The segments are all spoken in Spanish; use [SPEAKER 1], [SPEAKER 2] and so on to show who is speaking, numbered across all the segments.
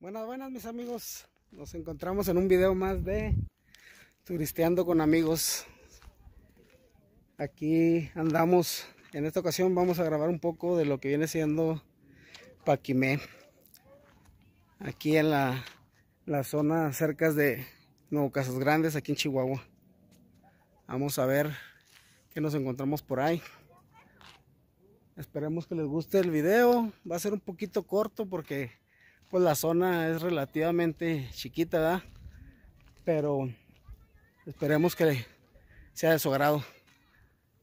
[SPEAKER 1] Buenas, buenas mis amigos. Nos encontramos en un video más de Turisteando con amigos. Aquí andamos. En esta ocasión vamos a grabar un poco de lo que viene siendo Paquimé. Aquí en la, la zona cerca de Nuevo Casas Grandes, aquí en Chihuahua. Vamos a ver qué nos encontramos por ahí. Esperemos que les guste el video. Va a ser un poquito corto porque pues la zona es relativamente chiquita. Pero esperemos que sea de su agrado.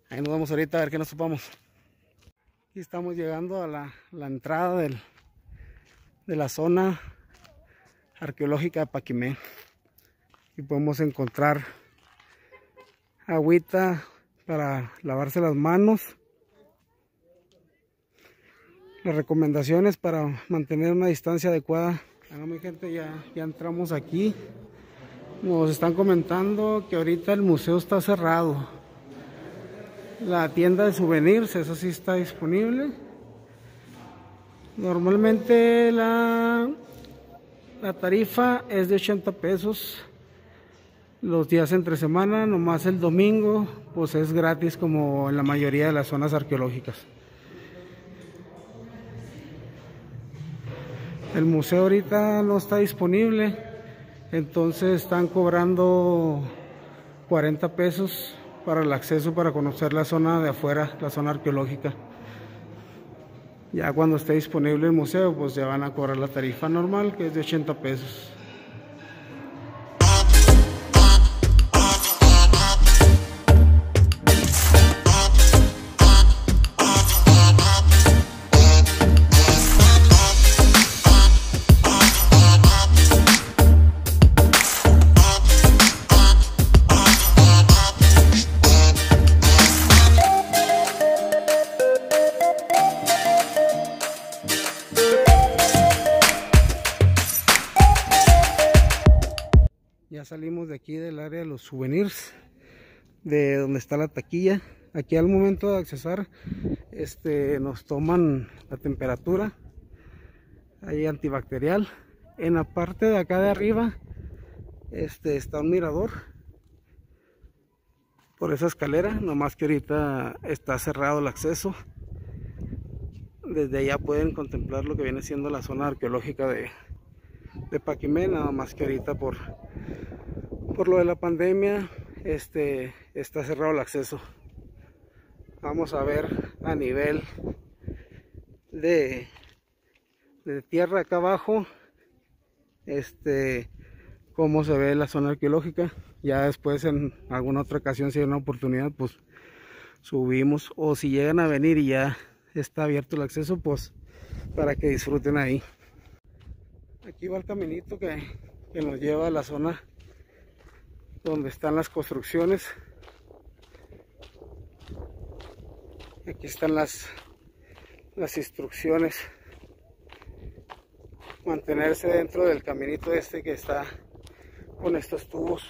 [SPEAKER 1] Ahí nos vamos ahorita a ver qué nos topamos. Aquí estamos llegando a la, la entrada del, de la zona arqueológica de Paquimé. Y podemos encontrar agüita para lavarse las manos las recomendaciones para mantener una distancia adecuada. Bueno, mi gente, ya, ya entramos aquí. Nos están comentando que ahorita el museo está cerrado. La tienda de souvenirs, eso sí está disponible. Normalmente la, la tarifa es de 80 pesos los días entre semana, nomás el domingo, pues es gratis como en la mayoría de las zonas arqueológicas. El museo ahorita no está disponible, entonces están cobrando 40 pesos para el acceso para conocer la zona de afuera, la zona arqueológica. Ya cuando esté disponible el museo, pues ya van a cobrar la tarifa normal, que es de 80 pesos. Souvenirs, de donde está la taquilla. Aquí al momento de accesar, este, nos toman la temperatura, hay antibacterial. En la parte de acá de arriba, este, está un mirador por esa escalera, nomás que ahorita está cerrado el acceso. Desde allá pueden contemplar lo que viene siendo la zona arqueológica de, de Paquimé, nada más que ahorita por, por lo de la pandemia este, está cerrado el acceso. Vamos a ver a nivel de, tierra acá abajo este cómo se ve la zona arqueológica. Ya después en alguna otra ocasión si hay una oportunidad pues subimos o si llegan a venir y ya está abierto el acceso pues para que disfruten ahí. Aquí va el caminito que, que nos lleva a la zona donde están las construcciones. Aquí están las, las instrucciones. Mantenerse dentro del caminito este que está con estos tubos.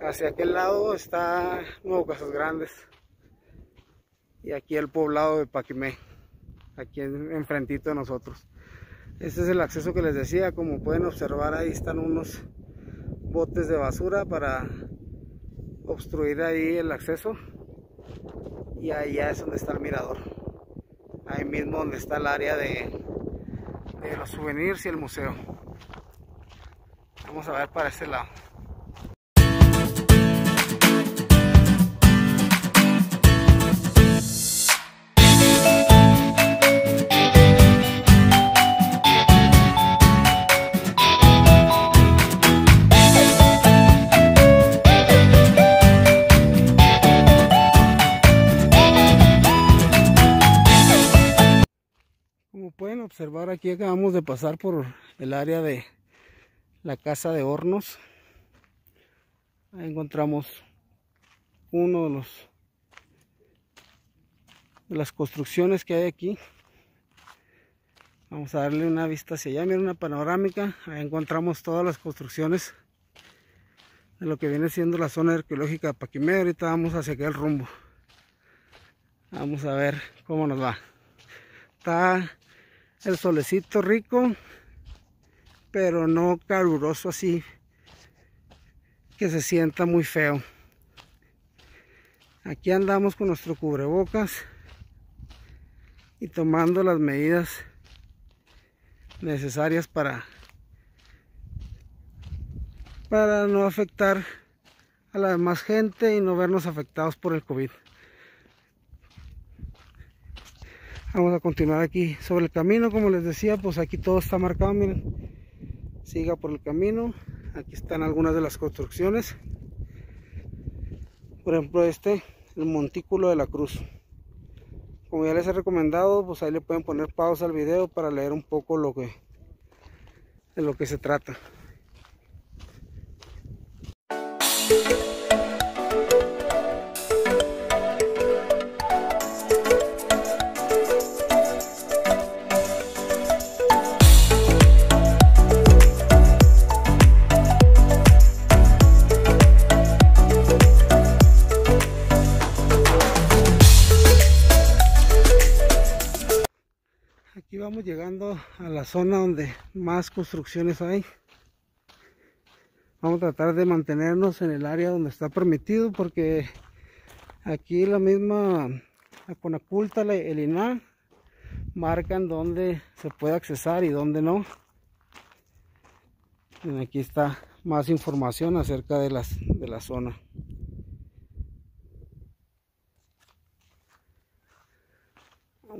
[SPEAKER 1] Hacia aquel lado está Nuevo Casas Grandes. Y aquí el poblado de Paquimé. Aquí enfrentito de nosotros. Este es el acceso que les decía, como pueden observar ahí están unos botes de basura para obstruir ahí el acceso. Y allá es donde está el mirador. Ahí mismo donde está el área de, de los souvenirs y el museo. Vamos a ver para este lado aquí acabamos de pasar por el área de la casa de hornos. Ahí encontramos uno de los de las construcciones que hay aquí. Vamos a darle una vista hacia allá, miren una panorámica. Ahí encontramos todas las construcciones de lo que viene siendo la zona arqueológica de Paquimé. Ahorita vamos hacia aquel rumbo. Vamos a ver cómo nos va. Está el solecito rico, pero no caluroso así que se sienta muy feo. Aquí andamos con nuestro cubrebocas y tomando las medidas necesarias para para no afectar a la demás gente y no vernos afectados por el COVID. Vamos a continuar aquí sobre el camino, como les decía, pues aquí todo está marcado, miren. Siga por el camino. Aquí están algunas de las construcciones. Por ejemplo, este, el montículo de la cruz. Como ya les he recomendado, pues ahí le pueden poner pausa al video para leer un poco lo que de lo que se trata. Llegando a la zona donde más construcciones hay. Vamos a tratar de mantenernos en el área donde está permitido porque aquí la misma Conaculta, el INAH, marcan dónde se puede accesar y dónde no. aquí está más información acerca de, las, de la zona.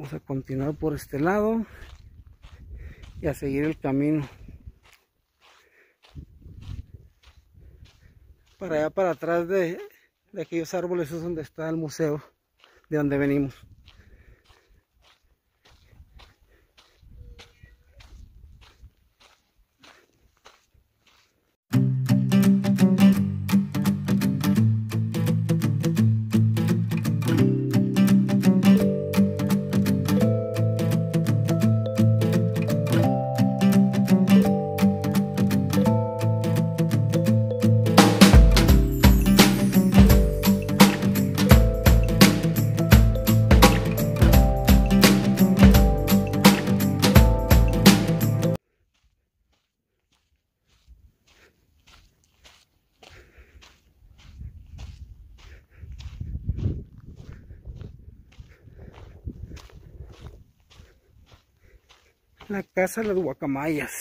[SPEAKER 1] Vamos a continuar por este lado y a seguir el camino. Para allá, para atrás de, aquellos árboles es donde está el museo de donde venimos. Casa las guacamayas.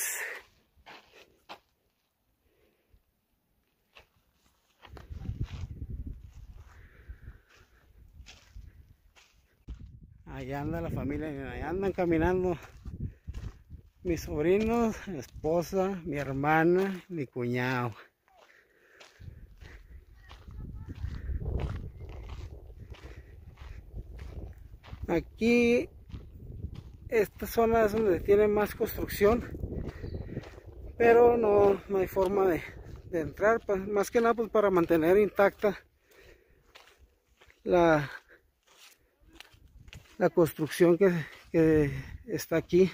[SPEAKER 1] Allá anda la familia, allá andan caminando mis sobrinos, mi esposa, mi hermana, mi cuñado. Aquí esta zona es donde tiene más construcción pero no, no hay forma de, entrar pues, más que nada pues para mantener intacta la la construcción que, que está aquí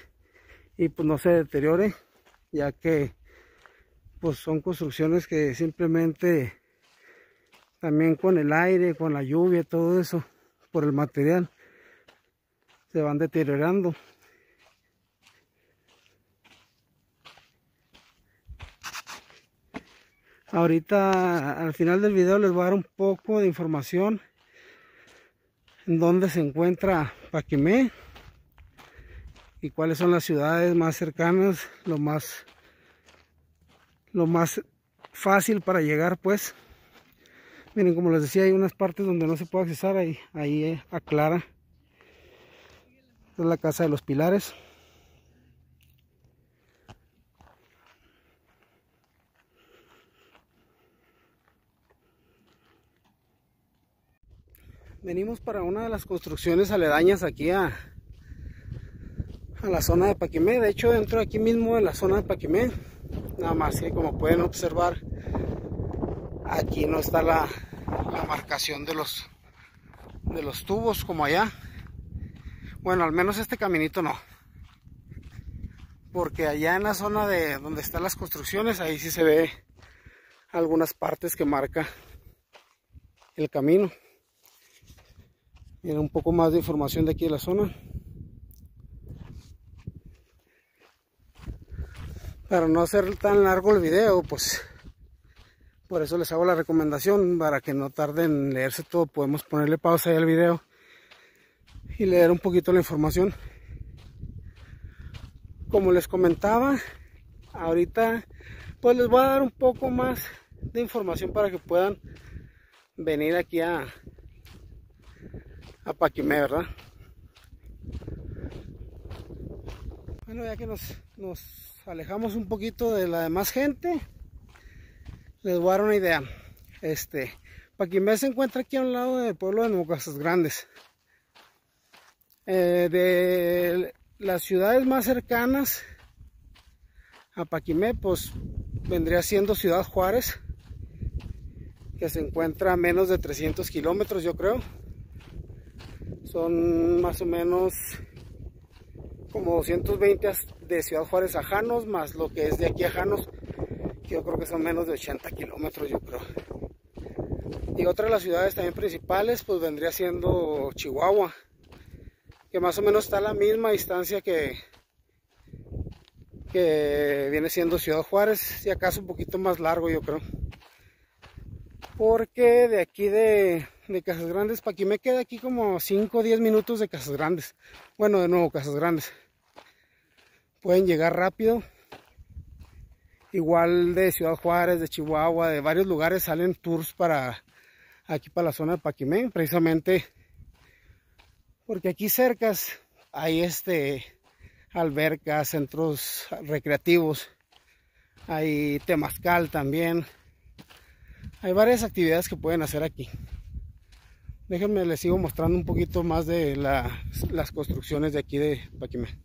[SPEAKER 1] y pues no se deteriore ya que pues son construcciones que simplemente también con el aire, con la lluvia, todo eso, por el material, se van deteriorando. Ahorita al final del video les voy a dar un poco de información en dónde se encuentra Paquimé y cuáles son las ciudades más cercanas, lo más lo más fácil para llegar pues. Miren, como les decía, hay unas partes donde no se puede accesar, ahí, ahí aclara es la casa de los pilares. Venimos para una de las construcciones aledañas aquí a, a la zona de Paquimé. De hecho, dentro de aquí mismo de la zona de Paquimé. Nada más que como pueden observar, aquí no está la, la marcación de los, de los tubos como allá. Bueno, al menos este caminito no. Porque allá en la zona de donde están las construcciones, ahí sí se ve algunas partes que marca el camino. Miren un poco más de información de aquí de la zona. para no hacer tan largo el video, pues por eso les hago la recomendación para que no tarden en leerse todo. Podemos ponerle pausa ahí al video y leer un poquito la información. Como les comentaba, ahorita pues les voy a dar un poco más de información para que puedan venir aquí a, a Paquimé, ¿verdad? Bueno, ya que nos, nos alejamos un poquito de la demás gente, les voy a dar una idea. Este, Paquimé se encuentra aquí a un lado del pueblo de Nuevo Casas Grandes. Eh, de las ciudades más cercanas a Paquimé, pues vendría siendo Ciudad Juárez, que se encuentra a menos de 300 kilómetros, yo creo. Son más o menos como 220 de Ciudad Juárez a Janos, más lo que es de aquí a Janos, yo creo que son menos de 80 kilómetros, yo creo. Y otra de las ciudades también principales, pues vendría siendo Chihuahua, que más o menos está a la misma distancia que, que viene siendo Ciudad Juárez, y acaso un poquito más largo, yo creo. Porque de aquí de, de Casas Grandes, para aquí me queda aquí como 5 o 10 minutos de Casas Grandes. Bueno, de nuevo, Casas Grandes. Pueden llegar rápido Igual de Ciudad Juárez, de Chihuahua, de varios lugares salen tours para aquí para la zona de Paquimé, precisamente porque aquí cerca hay este albercas, centros recreativos, hay temazcal también. Hay varias actividades que pueden hacer aquí. Déjenme les sigo mostrando un poquito más de las construcciones de aquí de Paquimé.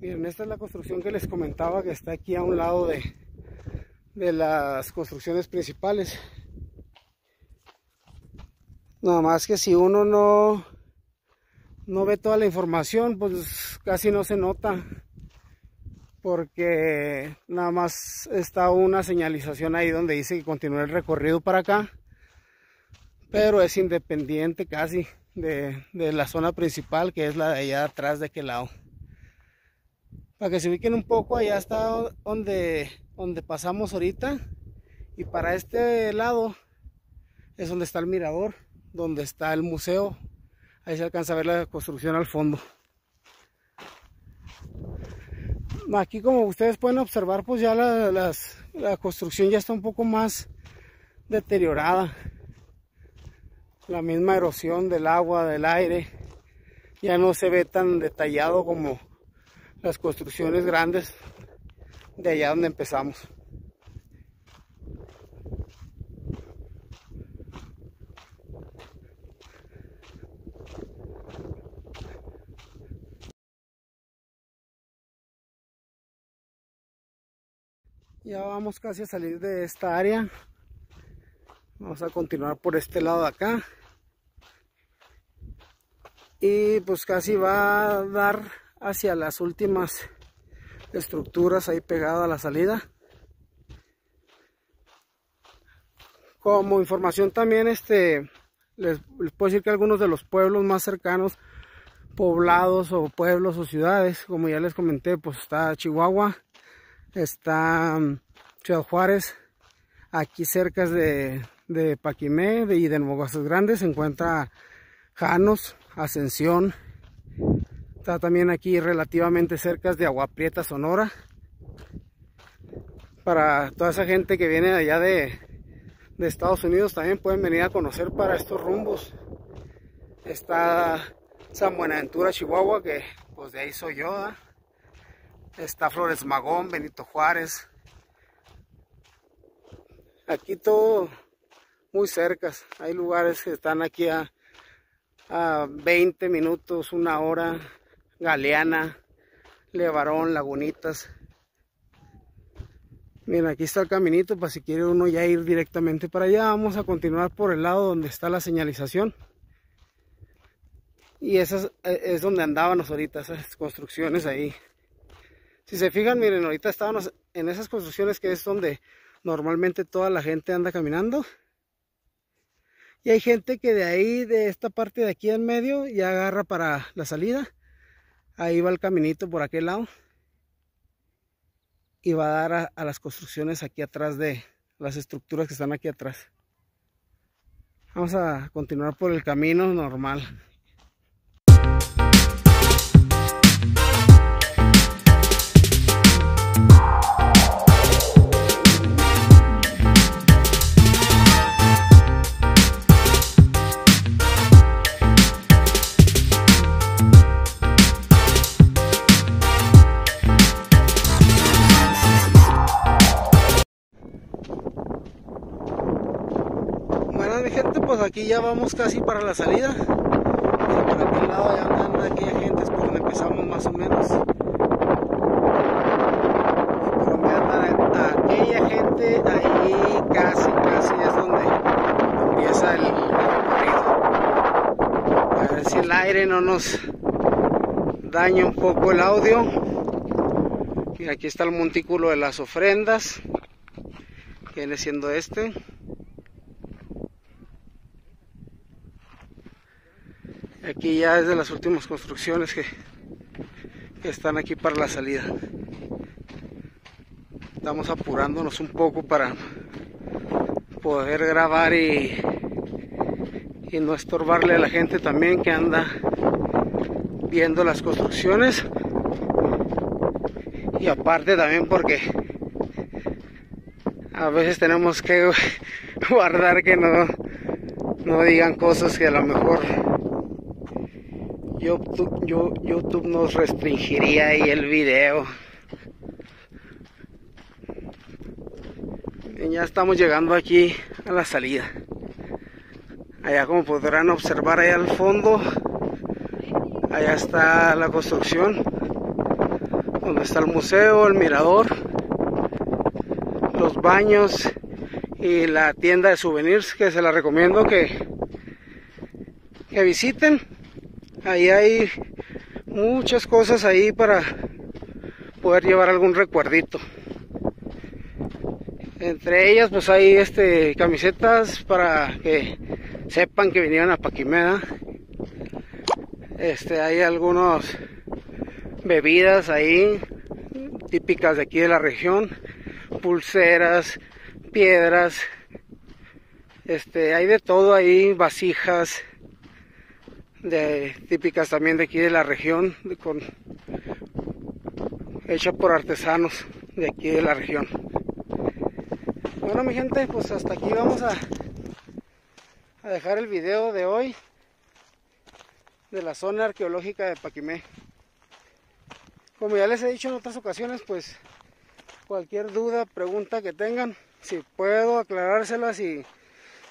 [SPEAKER 1] Miren, esta es la construcción que les comentaba que está aquí a un lado de, de las construcciones principales. Nada más que si uno no, no ve toda la información, pues casi no se nota. Porque nada más está una señalización ahí donde dice que continúa el recorrido para acá. Pero es independiente casi de, de la zona principal que es la de allá atrás de aquel lado para que se ubiquen un poco allá está donde donde pasamos ahorita y para este lado es donde está el mirador donde está el museo ahí se alcanza a ver la construcción al fondo aquí como ustedes pueden observar pues ya la, la construcción ya está un poco más deteriorada la misma erosión del agua del aire ya no se ve tan detallado como las construcciones grandes de allá donde empezamos. Ya vamos casi a salir de esta área. Vamos a continuar por este lado de acá. Y pues casi va a dar hacia las últimas estructuras ahí pegada a la salida. Como información también este les, puedo decir que algunos de los pueblos más cercanos, poblados o pueblos o ciudades, como ya les comenté, pues está Chihuahua, está um, Ciudad Juárez, aquí cerca de, de Paquimé y de Nuevo Grandes se encuentra Janos, Ascensión, Está también aquí relativamente cerca de Agua Prieta, Sonora. Para toda esa gente que viene allá de, de Estados Unidos también pueden venir a conocer para estos rumbos. Está San Buenaventura, Chihuahua, que pues de ahí soy yo. Está Flores Magón, Benito Juárez. Aquí todo muy cerca. Hay lugares que están aquí a, a 20 minutos, una hora Galeana, Levarón, Lagunitas. Miren, aquí está el caminito para si quiere uno ya ir directamente para allá. Vamos a continuar por el lado donde está la señalización. Y esa eh, es, donde andábamos ahorita, esas construcciones ahí. Si se fijan, miren, ahorita estábamos en esas construcciones que es donde normalmente toda la gente anda caminando. Y hay gente que de ahí, de esta parte de aquí en medio, ya agarra para la salida. Ahí va el caminito por aquel lado. y va a dar a, a las construcciones aquí atrás de las estructuras que están aquí atrás. Vamos a continuar por el camino normal. Mi gente, pues aquí ya vamos casi para la salida. por aquel lado ya andan aquella gente, es por donde empezamos más o menos. por donde anda aquella gente, ahí casi, casi es donde empieza el, recorrido. A ver si el aire no nos daña un poco el audio. Y aquí está el montículo de las ofrendas. Viene siendo este. Aquí ya es de las últimas construcciones que, están aquí para la salida. Estamos apurándonos un poco para poder grabar y, y no estorbarle a la gente también que anda viendo las construcciones. Y aparte también porque a veces tenemos que guardar que no, no digan cosas que a lo mejor YouTube, yo, YouTube nos restringiría ahí el video. Y ya estamos llegando aquí a la salida. Allá como podrán observar ahí al fondo, allá está la construcción, donde está el museo, el mirador, los baños y la tienda de souvenirs que se la recomiendo que, que visiten. Ahí hay muchas cosas ahí para poder llevar algún recuerdito. Entre ellas pues hay este camisetas para que sepan que vinieron a Paquimeda. Este hay algunas bebidas ahí típicas de aquí de la región, pulseras, piedras, este hay de todo ahí, vasijas, de típicas también de aquí de la región hecha por artesanos de aquí de la región. Bueno mi gente pues hasta aquí vamos a, a dejar el video de hoy de la zona arqueológica de Paquimé. Como ya les he dicho en otras ocasiones pues cualquier duda pregunta que tengan si puedo aclarárselas y,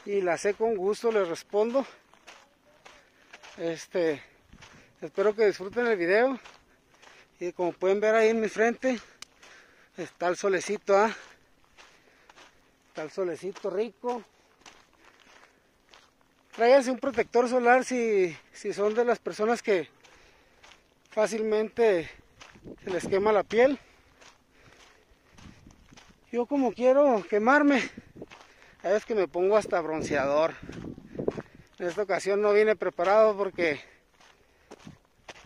[SPEAKER 1] y las sé con gusto les respondo este, espero que disfruten el video. Y como pueden ver ahí en mi frente, está el solecito, ¿ah? Está el solecito rico. Tráiganse un protector solar si, si son de las personas que fácilmente se les quema la piel. Yo como quiero quemarme, a veces que me pongo hasta bronceador. En esta ocasión no vine preparado porque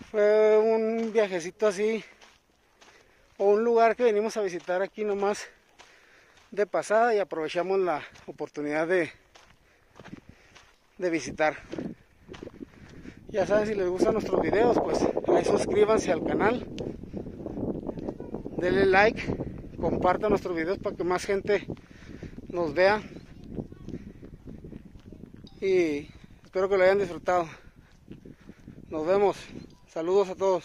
[SPEAKER 1] fue un viajecito así o un lugar que venimos a visitar aquí nomás de pasada y aprovechamos la oportunidad de, de visitar. Ya saben, si les gustan nuestros videos, pues ahí suscríbanse al canal, denle like, compartan nuestros videos para que más gente nos vea. Y Espero que lo hayan disfrutado. Nos vemos. Saludos a todos.